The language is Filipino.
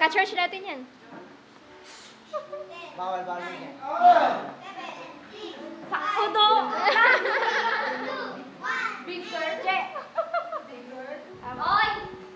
Ka-church natin yan. Bawal, bawal yan.